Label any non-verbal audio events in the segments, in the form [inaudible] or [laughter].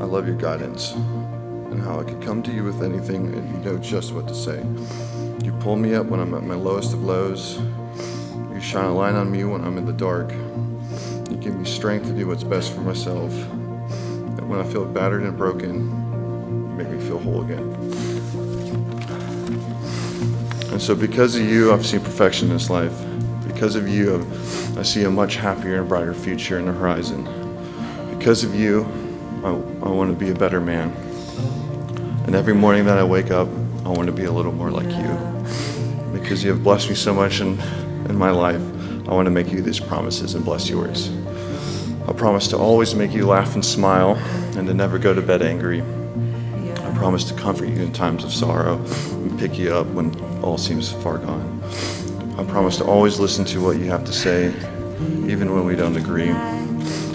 I love your guidance and how I can come to you with anything and you know just what to say. You pull me up when I'm at my lowest of lows. You shine a light on me when I'm in the dark. You give me strength to do what's best for myself. And when I feel battered and broken, you make me feel whole again. And so, because of you, I've seen perfection in this life. Because of you, I see a much happier and brighter future in the horizon. Because of you, I, I want to be a better man. And every morning that I wake up, I want to be a little more like you. Because you have blessed me so much in, in my life, I want to make you these promises and bless yours. I promise to always make you laugh and smile and to never go to bed angry. I promise to comfort you in times of sorrow and pick you up when all seems far gone. I promise to always listen to what you have to say, even when we don't agree,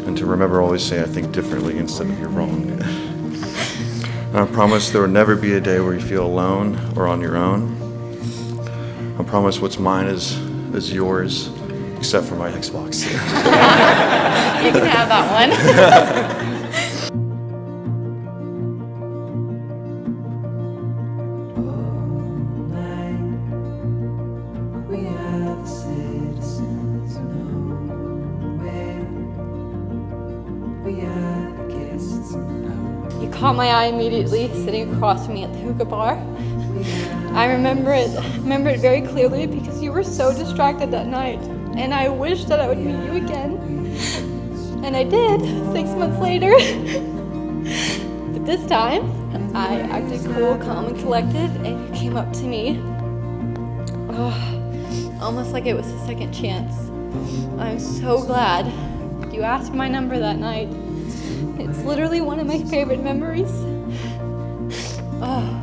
and to remember always say I think differently instead of you're wrong. and I promise there will never be a day where you feel alone or on your own. I promise what's mine is, is yours, except for my Xbox. [laughs] you can have that one. [laughs] caught my eye immediately, sitting across from me at the hookah bar. I remember it, remember it very clearly because you were so distracted that night, and I wished that I would meet you again. And I did, six months later. [laughs] but this time, I acted cool, calm, and collected, and you came up to me. Oh, [sighs] almost like it was a second chance. I'm so glad you asked my number that night. It's literally one of my favorite memories. Oh.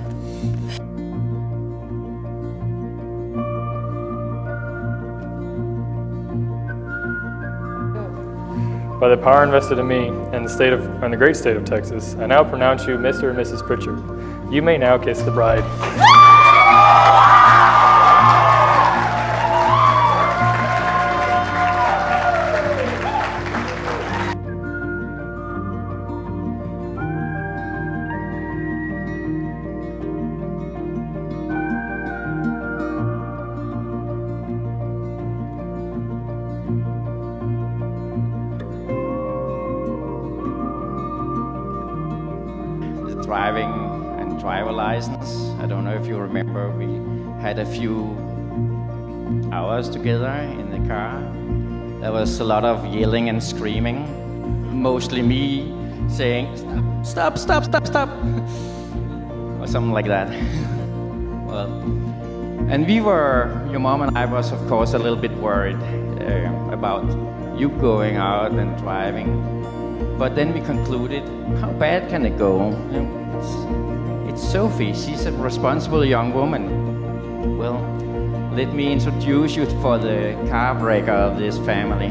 By the power invested in me and the state of and the great state of Texas, I now pronounce you Mr. and Mrs. Pritchard. You may now kiss the bride. Driving and driver license. I don't know if you remember, we had a few hours together in the car. There was a lot of yelling and screaming, mostly me saying, stop, stop, stop, stop, stop, [laughs] or something like that. [laughs] well, and we were, your mom and I was of course a little bit worried uh, about you going out and driving. But then we concluded, how bad can it go? It's, it's Sophie, she's a responsible young woman. Well, let me introduce you for the car breaker of this family.